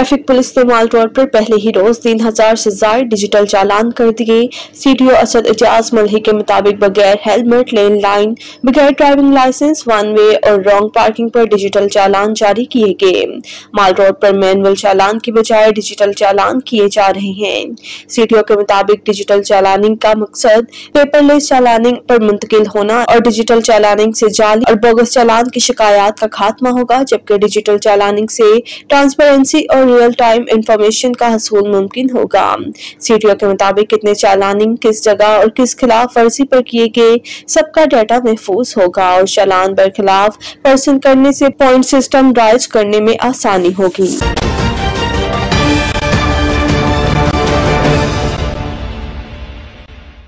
Traffic police ने माल road पर पहले ही रोज तीन हज़ार से ज़्यादा डिजिटल चालान कर दिए। सीटीओ असद इजाज मलही के मुताबिक बगैर हेलमेट लेन लाइन बगैर ड्राइविंग लाइसेंस वन वे और रॉन्ग पार्किंग पर डिजिटल चालान जारी किए गए। माल रोड पर मैनुअल चालान के बजाय डिजिटल चालान किए जा रहे हैं। सीटीओ के मुताबिक डिजिटल चालानिंग का मकसद पेपरलेस चालानिंग पर मुंतकिल होना और डिजिटल चालानिंग से जाली और बोगस चालान की शिकायत का खात्मा होगा, जबकि डिजिटल चालानिंग से ट्रांसपेरेंसी और रियल टाइम इंफॉर्मेशन का हसूल मुमकिन होगा। सीटीओ के मुताबिक कितने चालानिंग किस जगह और किस खिलाफ वर्जी पर किए गए, सबका डाटा महफूज होगा और चालान बरखिलाफ पर्सन करने से पॉइंट सिस्टम राइज करने में आसानी होगी।